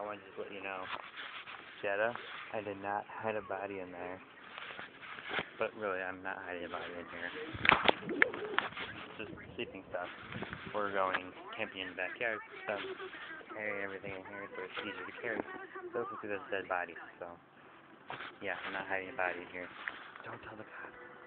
I wanted to just let you know. Jetta, I did not hide a body in there. But really, I'm not hiding a body in here. Just sleeping stuff. We're going camping in the backyard, so carry everything in here so it's easier to carry. So this is a dead body. so yeah, I'm not hiding a body in here. Don't tell the cops.